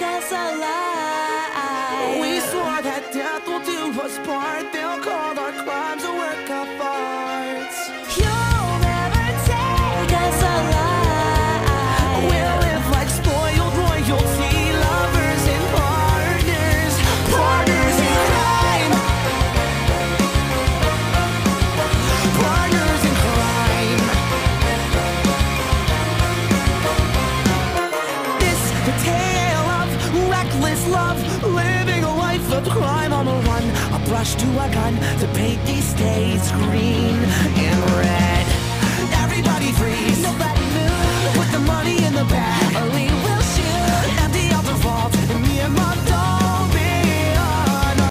guess I lied. this love, living a life of crime on the run. A brush to a gun, the paint these days green.